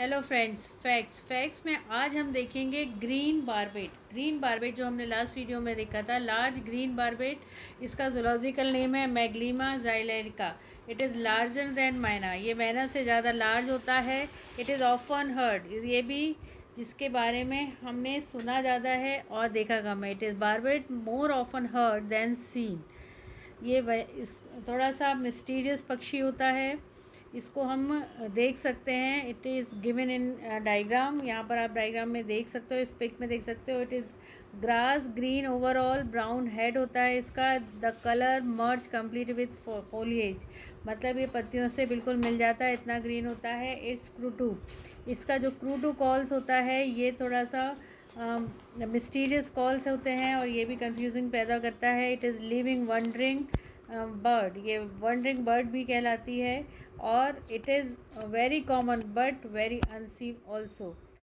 Hello friends facts facts में आज हम देखेंगे ग्रीन बारबेट ग्रीन बारबेट जो हमने लास्ट वीडियो में देखा था लार्ज ग्रीन बारबेट इसका जोलॉजिकल नेम है Megalaima zeylanica it is larger than myna ये मैना से ज़्यादा लार्ज होता है. इट इज़ ऑफन हर्ड ये भी जिसके बारे में हमने सुना ज़्यादा है और देखा कम है. It is barbet more often heard than seen ये इस, थोड़ा सा मिस्टीरियस पक्षी होता है. इसको हम देख सकते हैं। It is given in diagram यहाँ पर आप डायग्राम में देख सकते हो इस पिक में देख सकते हो। It is grass green overall brown head होता है इसका। The colour merge complete with foliage मतलब ये पत्तियों से बिल्कुल मिल जाता है इतना ग्रीन होता है। इट्स क्रूटू इसका जो क्रूटू कॉल्स होता है ये थोड़ा सा मिस्टीरियस uh, कॉल्स होते हैं और ये भी कंफ्यूजिंग पैदा करता है। It is living wandering bird ये वंडरिंग बर्ड भी कहलाती है और it is very common but very unseen also